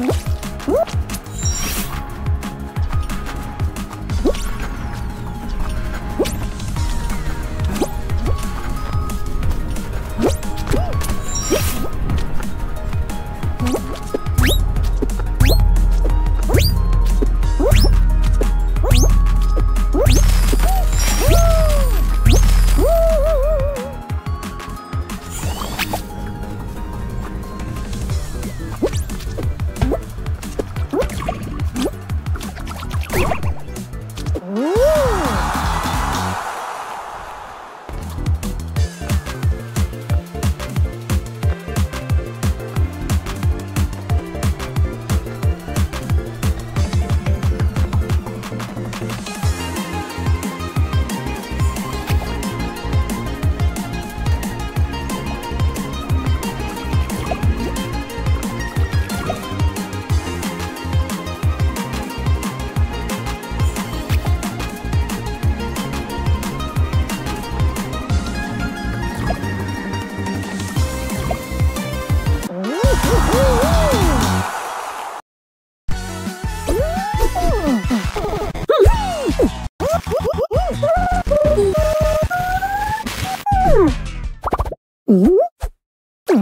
What? 嗯，对。